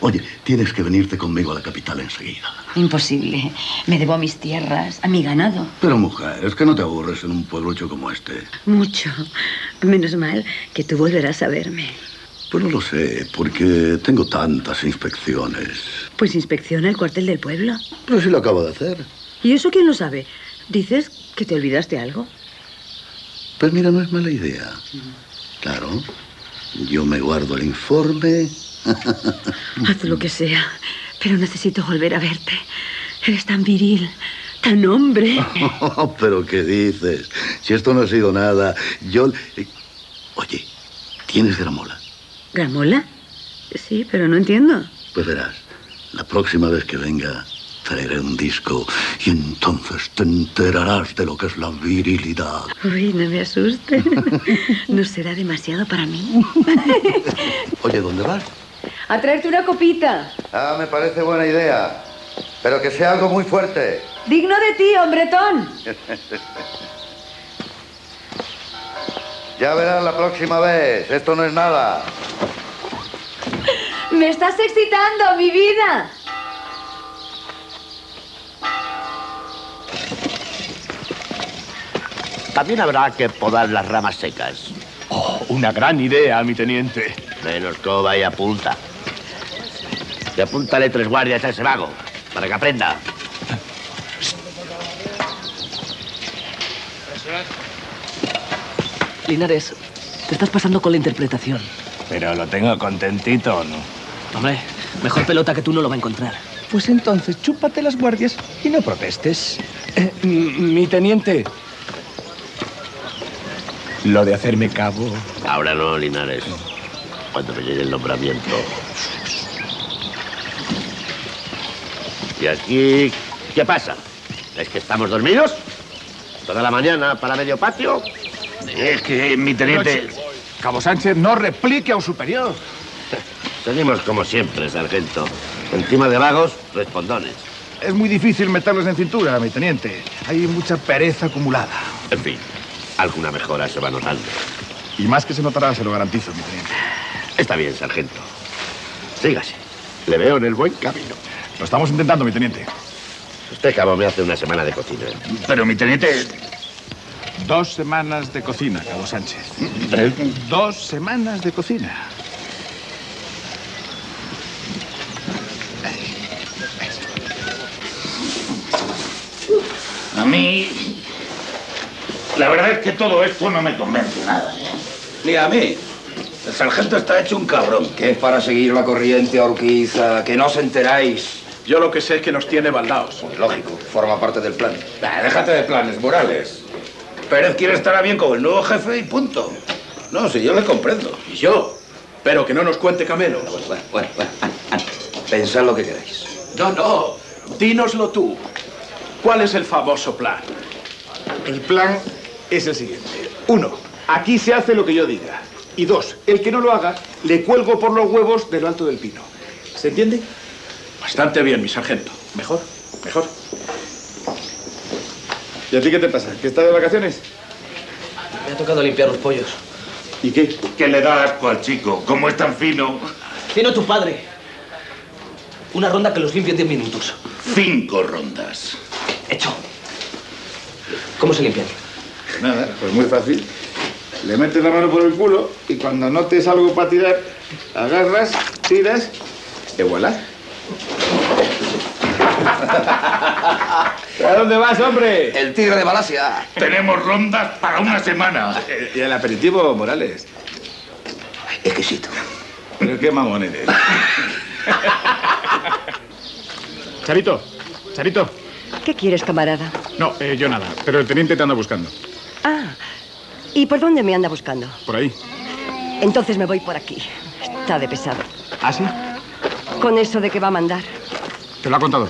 Speaker 15: Oye, tienes que venirte conmigo a la capital enseguida.
Speaker 18: Imposible. Me debo a mis tierras, a mi ganado.
Speaker 15: Pero mujer, es que no te aburres en un pueblucho como este.
Speaker 18: Mucho. Menos mal que tú volverás a verme.
Speaker 15: Pues no lo sé, porque tengo tantas inspecciones.
Speaker 18: Pues inspecciona el cuartel del pueblo.
Speaker 15: Pero sí lo acabo de hacer.
Speaker 18: ¿Y eso quién lo sabe? ¿Dices que te olvidaste algo?
Speaker 15: Pues mira, no es mala idea. Claro, yo me guardo el informe. [LAUGHS]
Speaker 18: Haz lo que sea, pero necesito volver a verte. Eres tan viril, tan hombre. [LAUGHS]
Speaker 15: Pero ¿qué dices? Si esto no ha sido nada, yo... Oye, ¿tienes gramola?
Speaker 18: ¿Gramola? Sí, pero no entiendo.
Speaker 15: Pues verás, la próxima vez que venga traeré un disco y entonces te enterarás de lo que es la virilidad.
Speaker 18: Uy, no me asuste. ¿No será demasiado para mí?
Speaker 15: Oye, ¿dónde vas?
Speaker 18: A traerte una copita.
Speaker 15: Ah, me parece buena idea. Pero que sea algo muy fuerte.
Speaker 18: Digno de ti, hombretón.
Speaker 15: ya verás la próxima vez. Esto no es nada.
Speaker 18: Me estás excitando, mi vida.
Speaker 5: También habrá que podar las ramas secas.
Speaker 3: Oh, una gran idea, mi teniente.
Speaker 5: Menos coba y apunta. Y apúntale tres guardias a ese vago, para que aprenda.
Speaker 8: Linares, te estás pasando con la interpretación.
Speaker 3: Pero lo tengo contentito, ¿no?
Speaker 8: Hombre, mejor pelota que tú no lo va a encontrar.
Speaker 2: pues entonces chúpate las guardias y no protestes. Eh, mi teniente. Lo de hacerme cabo.
Speaker 5: Ahora no, Linares. Cuando me llegue el nombramiento. ¿Y aquí qué pasa? ¿Es que estamos dormidos? ¿Toda la mañana para medio patio?
Speaker 2: Es que mi teniente. Cabo Sánchez no replique a un superior.
Speaker 5: Seguimos como siempre, sargento. Encima de vagos, respondones.
Speaker 2: Es muy difícil meterlos en cintura, mi teniente. Hay mucha pereza acumulada.
Speaker 5: En fin, alguna mejora se va notando.
Speaker 2: Y más que se notará, se lo garantizo, mi teniente.
Speaker 5: Está bien, sargento. Sígase. Le veo en el buen camino.
Speaker 2: Lo estamos intentando, mi teniente.
Speaker 5: Usted, cabo, me hace una semana de cocina.
Speaker 2: Pero, mi teniente... Dos semanas de cocina, Cabo Sánchez. Dos semanas de cocina.
Speaker 19: A mí, la verdad es que todo esto no me convence nada. ¿eh?
Speaker 10: Ni a mí.
Speaker 19: El sargento está hecho un cabrón.
Speaker 10: Que es para seguir la corriente a Urquiza, que no os enteráis.
Speaker 14: Yo lo que sé es que nos tiene baldaos.
Speaker 10: Pues lógico, forma parte del plan.
Speaker 19: Déjate de planes, Morales. Pérez quiere estar a bien con el nuevo jefe y punto. No, si yo le comprendo.
Speaker 14: Y yo. Pero que no nos cuente Camelo.
Speaker 10: Bueno, bueno, bueno. Pensad lo que queráis.
Speaker 14: No, no. Dínoslo tú. ¿Cuál es el famoso plan? El plan es el siguiente. Uno, aquí se hace lo que yo diga. Y dos, el que no lo haga, le cuelgo por los huevos de lo alto del pino. ¿Se entiende? Bastante bien, mi sargento. Mejor, mejor. ¿Y a ti qué te pasa? ¿Que estás de vacaciones?
Speaker 8: Me ha tocado limpiar los pollos.
Speaker 14: ¿Y qué?
Speaker 19: Que le da asco al chico. Como es tan fino.
Speaker 8: Fino tu padre. Una ronda que los limpie en 10 minutos.
Speaker 19: Cinco rondas.
Speaker 8: Hecho. ¿Cómo se limpian?
Speaker 14: Nada, pues muy fácil. Le metes la mano por el culo y cuando notes algo para tirar, agarras, tiras y voilà. [LAUGHS] ¿A dónde vas, hombre?
Speaker 10: El tigre de Malasia.
Speaker 19: Tenemos rondas para una semana.
Speaker 14: ¿Y el aperitivo, Morales?
Speaker 10: Exquisito.
Speaker 14: Pero qué mamón eres. [LAUGHS] Charito, Charito.
Speaker 11: ¿Qué quieres, camarada?
Speaker 2: No, eh, yo nada. Pero el teniente te anda buscando.
Speaker 11: Ah, ¿y por dónde me anda buscando?
Speaker 2: Por ahí.
Speaker 11: Entonces me voy por aquí. Está de pesado.
Speaker 2: ¿Ah, sí?
Speaker 11: Con eso de que va a mandar.
Speaker 2: ¿Te lo ha contado?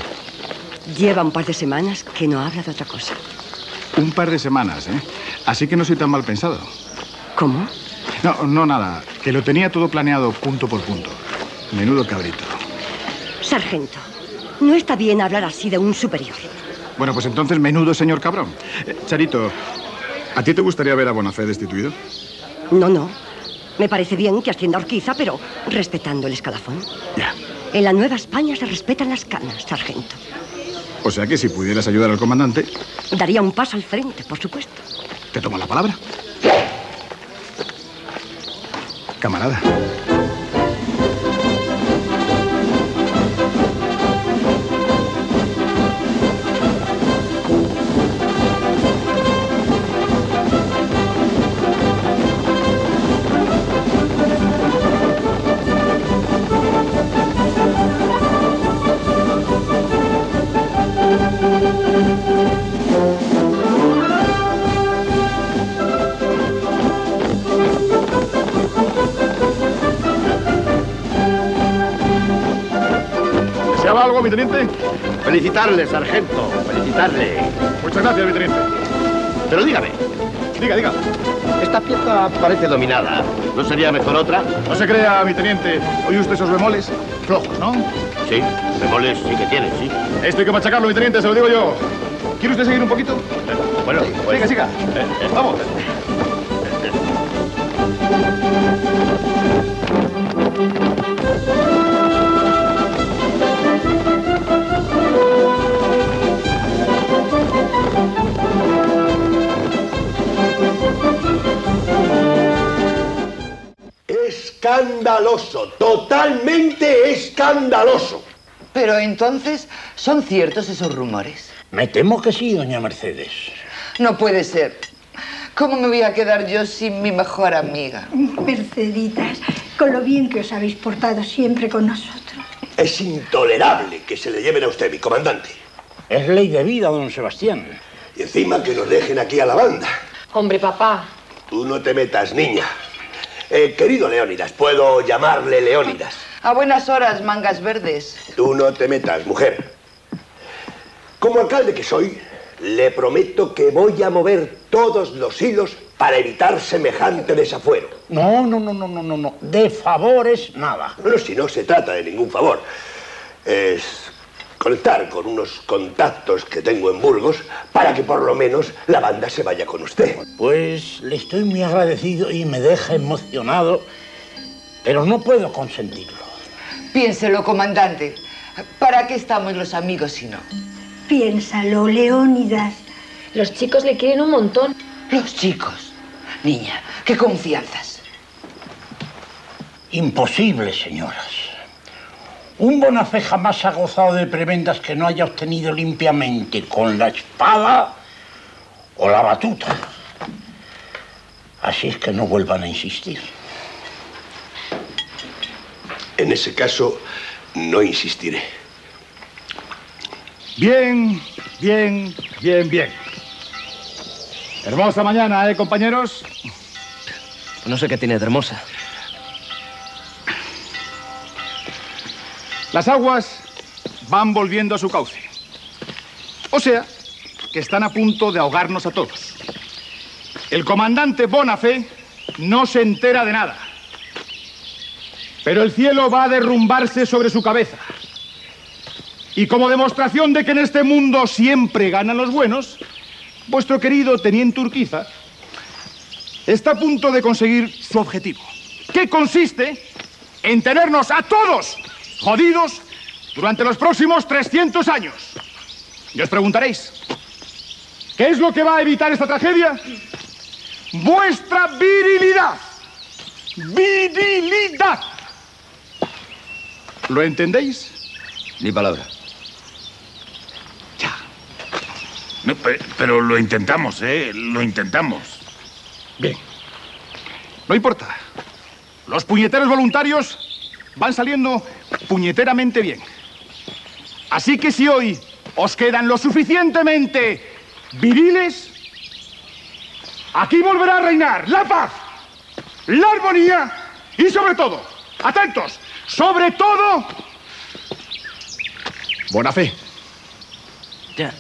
Speaker 11: Lleva un par de semanas que no habla de otra cosa.
Speaker 2: Un par de semanas, ¿eh? Así que no soy tan mal pensado.
Speaker 11: ¿Cómo?
Speaker 2: No, no nada. Que lo tenía todo planeado punto por punto. Menudo cabrito.
Speaker 11: Sargento, no está bien hablar así de un superior.
Speaker 2: Bueno, pues entonces menudo señor cabrón. Eh, Charito, ¿a ti te gustaría ver a Bonafé destituido?
Speaker 11: No, no. Me parece bien que ascienda Orquiza, pero respetando el escalafón.
Speaker 2: Ya.
Speaker 11: En la Nueva España se respetan las canas, sargento.
Speaker 2: O sea que si pudieras ayudar al comandante,
Speaker 11: Daría un paso al frente, por supuesto.
Speaker 2: te tomo la palabra. Camarada. Mi teniente?
Speaker 5: Felicitarle, sargento. Felicitarle.
Speaker 2: Muchas gracias, mi teniente.
Speaker 5: Pero dígame,
Speaker 2: Diga, diga.
Speaker 5: esta pieza parece dominada. ¿No sería mejor otra?
Speaker 2: No se crea, mi teniente. ¿Oye usted esos bemoles? Flojos, ¿no?
Speaker 5: Sí, bemoles sí que tiene, sí.
Speaker 2: Esto hay que machacarlo, mi teniente, se lo digo yo. ¿Quiere usted seguir un poquito?
Speaker 5: Bueno, pues...
Speaker 2: Siga, siga. Vamos.
Speaker 20: Escandaloso, totalmente escandaloso.
Speaker 21: Pero entonces, ¿son ciertos esos rumores?
Speaker 1: Me temo que sí, doña Mercedes.
Speaker 21: No puede ser. ¿Cómo me voy a quedar yo sin mi mejor amiga?
Speaker 6: Merceditas, con lo bien que os habéis portado siempre con nosotros.
Speaker 20: Es intolerable que se le lleven a usted, mi comandante.
Speaker 1: Es ley de vida, don Sebastián.
Speaker 20: Y encima que nos dejen aquí a la banda.
Speaker 13: Hombre, papá.
Speaker 20: Tú no te metas, niña. Eh, querido Leónidas, puedo llamarle Leónidas.
Speaker 21: A buenas horas, mangas verdes.
Speaker 20: Tú no te metas, mujer. Como alcalde que soy, le prometo que voy a mover todos los hilos para evitar semejante desafuero.
Speaker 1: No, no, no, no, no, no, no. De favores, nada.
Speaker 20: Bueno, si no se trata de ningún favor. Es conectar con unos contactos que tengo en Burgos para que por lo menos la banda se vaya con usted.
Speaker 1: Pues le estoy muy agradecido y me deja emocionado, pero no puedo consentirlo.
Speaker 21: Piénselo, comandante. ¿Para qué estamos los amigos si no?
Speaker 6: Piénsalo, Leónidas.
Speaker 13: Los chicos le quieren un montón.
Speaker 21: Los chicos. Niña, qué confianzas.
Speaker 1: Imposible, señoras. Un Bonafé jamás ha gozado de prebendas que no haya obtenido limpiamente con la espada o la batuta. Así es que no vuelvan a insistir.
Speaker 20: En ese caso, no insistiré.
Speaker 2: Bien, bien, bien, bien. Hermosa mañana, ¿eh, compañeros?
Speaker 8: No sé qué tiene de hermosa.
Speaker 2: Las aguas van volviendo a su cauce. O sea, que están a punto de ahogarnos a todos. El comandante Bonafé no se entera de nada. Pero el cielo va a derrumbarse sobre su cabeza. Y como demostración de que en este mundo siempre ganan los buenos, vuestro querido teniente Urquiza está a punto de conseguir su objetivo, que consiste en tenernos a todos jodidos durante los próximos 300 años. Y os preguntaréis, ¿qué es lo que va a evitar esta tragedia? Vuestra virilidad. Virilidad. ¿Lo entendéis?
Speaker 10: Ni palabra.
Speaker 2: No, pe- pero lo intentamos, ¿eh? Lo intentamos. Bien. No importa. Los puñeteros voluntarios van saliendo puñeteramente bien. Así que si hoy os quedan lo suficientemente viriles, aquí volverá a reinar la paz, la armonía y sobre todo, atentos, sobre todo, buena fe.
Speaker 8: Ya.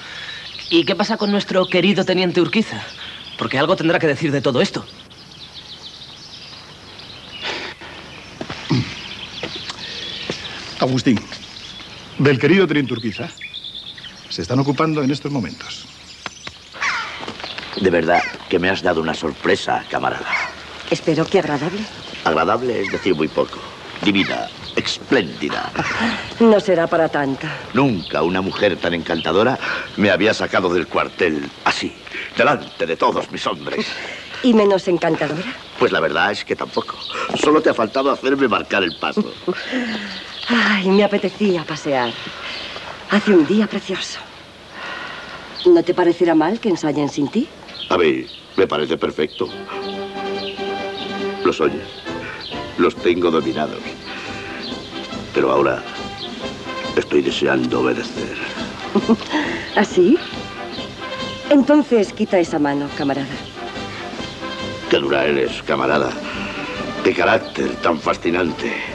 Speaker 8: ¿Y qué pasa con nuestro querido teniente Urquiza? Porque algo tendrá que decir de todo esto.
Speaker 2: Agustín, del querido teniente Urquiza, se están ocupando en estos momentos.
Speaker 5: De verdad que me has dado una sorpresa, camarada.
Speaker 11: Espero que agradable.
Speaker 5: Agradable es decir muy poco. Divina, espléndida. [LAUGHS]
Speaker 11: No será para tanta.
Speaker 5: Nunca una mujer tan encantadora me había sacado del cuartel así, delante de todos mis hombres.
Speaker 11: ¿Y menos encantadora?
Speaker 5: Pues la verdad es que tampoco. Solo te ha faltado hacerme marcar el paso. [LAUGHS]
Speaker 11: Ay, me apetecía pasear. Hace un día precioso. ¿No te parecerá mal que ensayen sin ti?
Speaker 5: A mí me parece perfecto. Los oyes. Los tengo dominados. Pero ahora estoy deseando obedecer. [LAUGHS]
Speaker 11: ¿Así? Entonces quita esa mano, camarada.
Speaker 5: Qué dura eres, camarada. Qué carácter tan fascinante.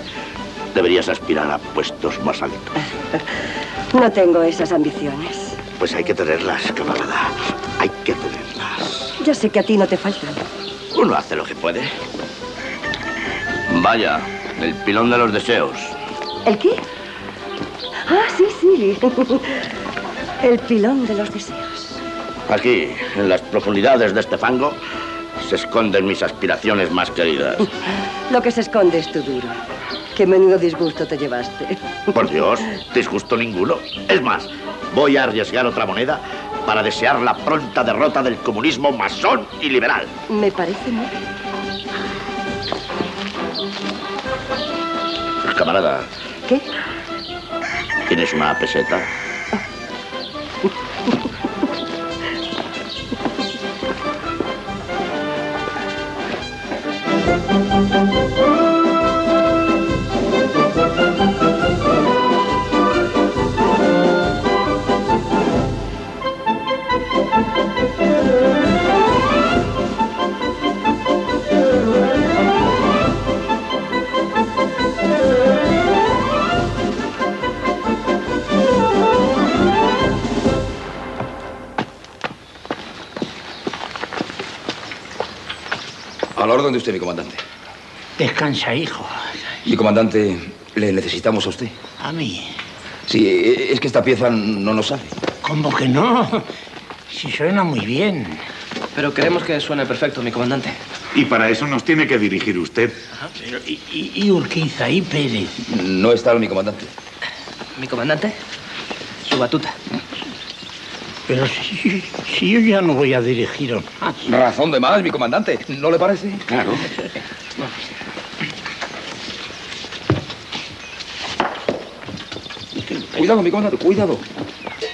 Speaker 5: Deberías aspirar a puestos más altos. [LAUGHS]
Speaker 11: No tengo esas ambiciones.
Speaker 5: Pues hay que tenerlas, camarada. Hay que tenerlas.
Speaker 11: Ya sé que a ti no te faltan.
Speaker 5: Uno hace lo que puede. Vaya, el pilón de los deseos.
Speaker 11: ¿El qué? Ah, sí, sí. [LAUGHS] El pilón de los deseos.
Speaker 5: Aquí, en las profundidades de este fango, se esconden mis aspiraciones más queridas. [LAUGHS]
Speaker 11: Lo que se esconde es tu duro. Qué menudo disgusto te llevaste. [LAUGHS]
Speaker 5: Por Dios, disgusto ninguno. Es más, voy a arriesgar otra moneda para desear la pronta derrota del comunismo masón y liberal.
Speaker 11: Me parece muy bien.
Speaker 5: Camarada,
Speaker 11: ¿Qué?
Speaker 5: ¿tienes una peseta? [LAUGHS]
Speaker 10: de usted, mi comandante.
Speaker 1: Descansa, hijo.
Speaker 10: Mi comandante, le necesitamos a usted.
Speaker 1: A mí.
Speaker 10: Sí, es que esta pieza no nos sale.
Speaker 1: ¿Cómo que no? Si suena muy bien.
Speaker 8: Pero queremos que suene perfecto, mi comandante.
Speaker 3: Y para eso nos tiene que dirigir usted.
Speaker 1: Pero, ¿y, y, y Urquiza y Pérez?
Speaker 10: No está mi comandante.
Speaker 8: ¿Mi comandante? Su batuta.
Speaker 1: Pero si, si yo ya no voy a dirigiros más.
Speaker 10: Razón de más, mi comandante. ¿No le parece?
Speaker 3: Claro.
Speaker 10: Cuidado, mi comandante, cuidado.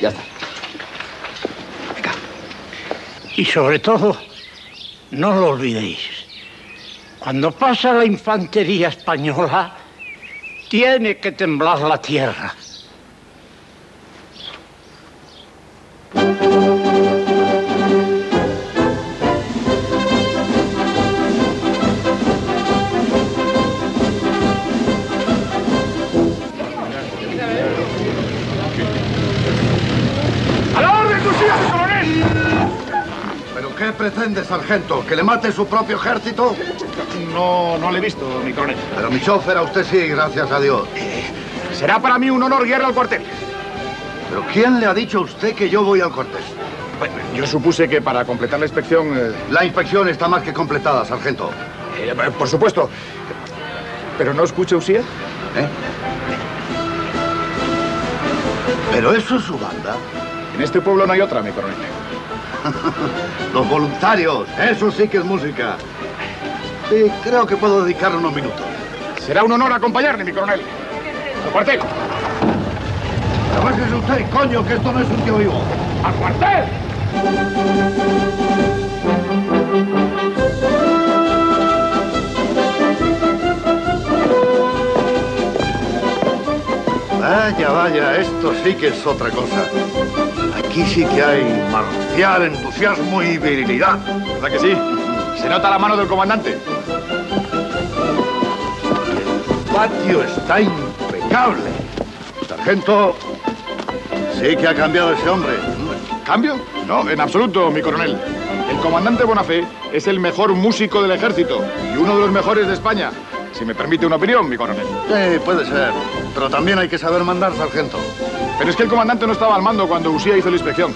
Speaker 10: Ya está.
Speaker 1: Y sobre todo, no lo olvidéis. Cuando pasa la infantería española, tiene que temblar la tierra.
Speaker 15: Sargento? ¿Que le mate su propio ejército?
Speaker 2: No, no le he visto, mi coronel.
Speaker 15: Pero mi chofer a usted sí, gracias a Dios.
Speaker 2: Será para mí un honor guiarle al cuartel.
Speaker 15: ¿Pero quién le ha dicho a usted que yo voy al cuartel?
Speaker 2: Bueno, yo supuse que para completar la inspección... eh,
Speaker 15: La inspección está más que completada, sargento.
Speaker 2: eh, por supuesto. ¿Pero no escucha usía?
Speaker 15: ¿Eh? ¿Pero eso es su banda?
Speaker 2: En este pueblo no hay otra, mi coronel. [LAUGHS]
Speaker 15: Los voluntarios, eso sí que es música. Sí, creo que puedo dedicarle unos minutos.
Speaker 2: Será un honor acompañarle, mi coronel. ¡Al cuartel!
Speaker 15: Bájese usted, coño, que esto no es un tío vivo.
Speaker 2: ¡Al cuartel!
Speaker 15: Vaya, vaya, esto sí que es otra cosa. Aquí sí que hay marcial entusiasmo y virilidad.
Speaker 2: ¿Verdad que sí? Se nota la mano del comandante.
Speaker 15: El patio está impecable. Sargento, sí que ha cambiado ese hombre.
Speaker 2: ¿Cambio? No, en absoluto, mi coronel. El comandante Bonafé es el mejor músico del ejército y uno de los mejores de España. Si me permite una opinión, mi coronel.
Speaker 15: Sí, puede ser. Pero también hay que saber mandar, sargento.
Speaker 2: Pero es que el comandante no estaba al mando cuando Usía hizo la inspección.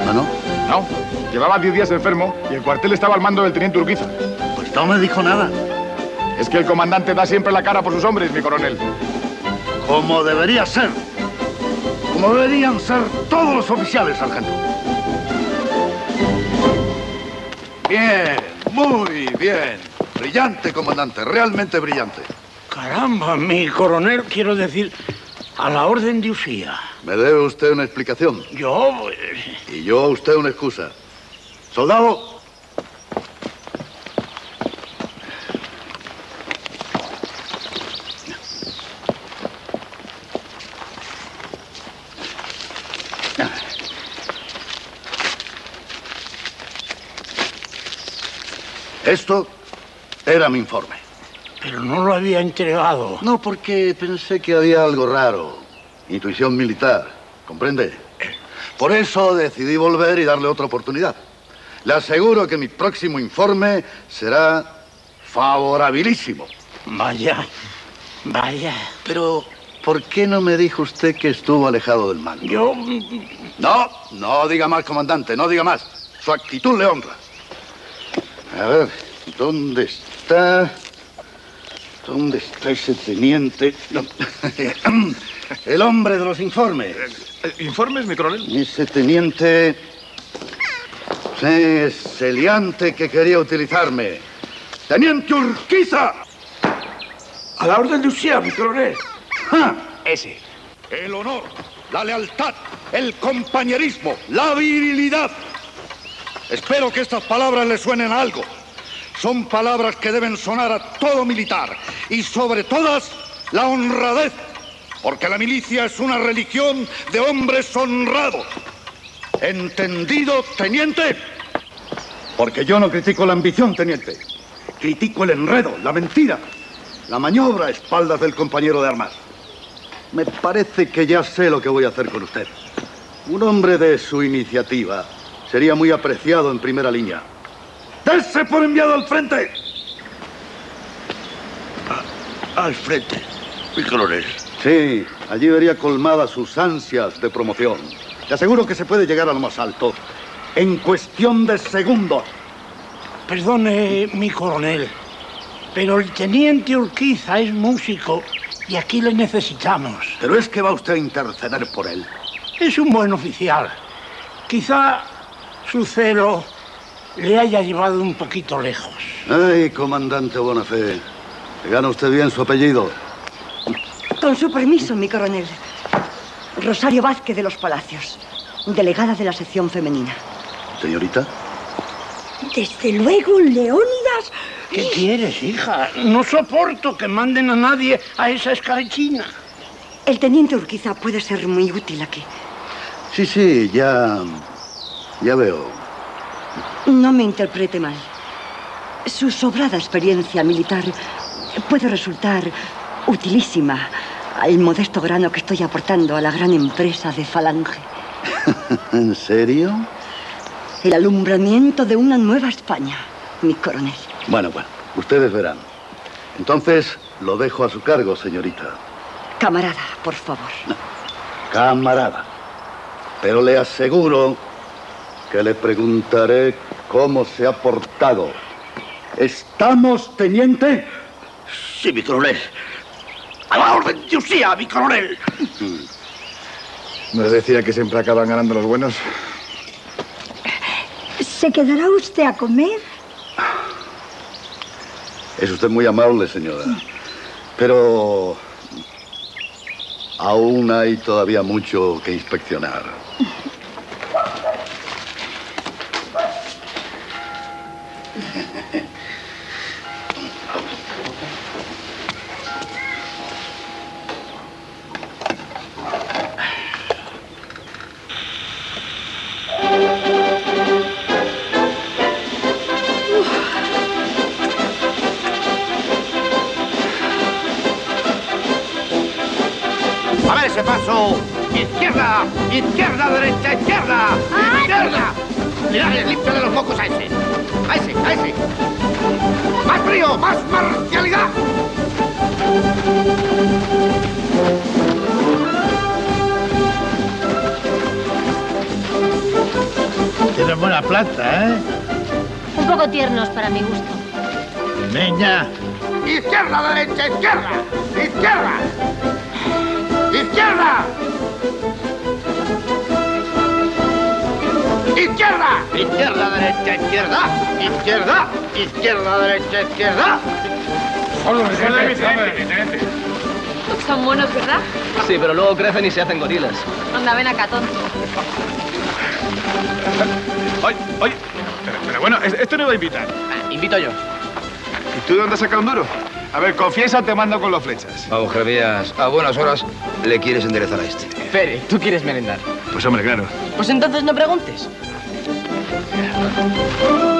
Speaker 15: ¿Ah, no?
Speaker 2: No. Llevaba 10 días enfermo y el cuartel estaba al mando del teniente Urquiza.
Speaker 15: Pues no me dijo nada.
Speaker 2: Es que el comandante da siempre la cara por sus hombres, mi coronel.
Speaker 15: Como debería ser. Como deberían ser todos los oficiales, sargento. Bien, muy bien. Brillante, comandante, realmente brillante.
Speaker 1: Caramba, mi coronel, quiero decir, a la orden de Usía.
Speaker 15: Me debe usted una explicación.
Speaker 1: Yo, pues,
Speaker 15: Y yo a usted una excusa. Soldado. Esto era mi informe.
Speaker 1: Pero no lo había entregado.
Speaker 15: No, porque pensé que había algo raro. Intuición militar, ¿comprende? Por eso decidí volver y darle otra oportunidad. Le aseguro que mi próximo informe será favorabilísimo.
Speaker 1: Vaya, vaya.
Speaker 15: Pero, ¿por qué no me dijo usted que estuvo alejado del mando?
Speaker 1: Yo...
Speaker 15: No, no diga más, comandante, no diga más. Su actitud le honra. A ver, ¿dónde está? ¿Dónde está ese teniente? No. [LAUGHS] El hombre de los informes.
Speaker 2: ¿Informes, mi coronel?
Speaker 15: Ese teniente... Es el liante que quería utilizarme. ¡Teniente Urquiza!
Speaker 3: A la orden de Usía, mi coronel.
Speaker 15: ¡Ja!
Speaker 2: Ese.
Speaker 15: El honor, la lealtad, el compañerismo, la virilidad. Espero que estas palabras le suenen a algo. Son palabras que deben sonar a todo militar y sobre todas la honradez, porque la milicia es una religión de hombres honrados. ¿Entendido, teniente? Porque yo no critico la ambición, teniente. Critico el enredo, la mentira, la maniobra a espaldas del compañero de armas. Me parece que ya sé lo que voy a hacer con usted. Un hombre de su iniciativa sería muy apreciado en primera línea. ¡Dese por enviado al frente!
Speaker 3: Al frente, mi coronel.
Speaker 15: Sí, allí vería colmadas sus ansias de promoción. Te aseguro que se puede llegar a lo más alto en cuestión de segundos.
Speaker 1: Perdone, mi coronel, pero el teniente Urquiza es músico y aquí le necesitamos.
Speaker 15: Pero es que va usted a interceder por él.
Speaker 1: Es un buen oficial. Quizá su celo le haya llevado un poquito lejos.
Speaker 15: Ay, comandante Bonafé. ¿Le gana usted bien su apellido?
Speaker 11: Con su permiso, mi coronel. Rosario Vázquez de los Palacios, delegada de la sección femenina.
Speaker 15: Señorita.
Speaker 6: Desde luego, Leónidas.
Speaker 1: ¿Qué quieres, hija? No soporto que manden a nadie a esa escarechina.
Speaker 11: El teniente Urquiza puede ser muy útil aquí.
Speaker 15: Sí, sí, ya. Ya veo.
Speaker 11: No me interprete mal. Su sobrada experiencia militar puede resultar utilísima al modesto grano que estoy aportando a la gran empresa de Falange. [LAUGHS]
Speaker 15: ¿En serio?
Speaker 11: El alumbramiento de una nueva España, mi coronel.
Speaker 15: Bueno, bueno, ustedes verán. Entonces, lo dejo a su cargo, señorita.
Speaker 11: Camarada, por favor.
Speaker 15: Camarada. Pero le aseguro que le preguntaré cómo se ha portado. ¿Estamos, teniente?
Speaker 3: Sí, mi coronel. A la orden de Usía, mi coronel.
Speaker 2: ¿No les decía que siempre acaban ganando los buenos?
Speaker 6: ¿Se quedará usted a comer?
Speaker 15: Es usted muy amable, señora. Pero aún hay todavía mucho que inspeccionar.
Speaker 14: Izquierda. Derecha, izquierda. Izquierda. Izquierda, derecha, izquierda.
Speaker 13: Son buenos, ¿verdad?
Speaker 8: Sí, pero luego crecen y se hacen gorilas.
Speaker 13: Anda, ven acá, tonto.
Speaker 2: Oye, oye. Pero, pero bueno, es- esto no iba a invitar.
Speaker 8: Invito yo.
Speaker 2: ¿Y tú de dónde has sacado un duro? A ver, confiesa te mando con los flechas.
Speaker 10: Vamos. A buenas horas le quieres enderezar a este.
Speaker 8: Fere, tú quieres merendar.
Speaker 2: Pues hombre, claro.
Speaker 8: Pues entonces no preguntes. Yeah.